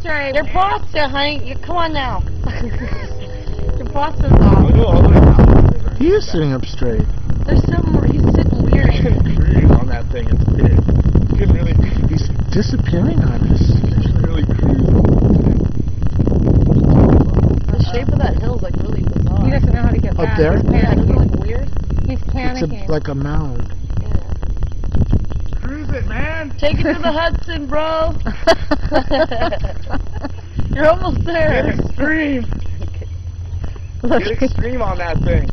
straight. Your pots are, uh, honey. Come on now. Your pots off. go all the way down. He is sitting up straight. There's some. He's sitting weird. Cruise on that thing. It's big. You can really, He's disappearing on us. really cruise. The shape of that hill is like really bizarre. He doesn't know how to get Up back. there? He's Yeah, isn't panicking. like weird? He's It's a, like a mound. Yeah. Cruise it, man. Take it to the Hudson, bro. You're almost there. Get extreme. Look, Get extreme on that thing.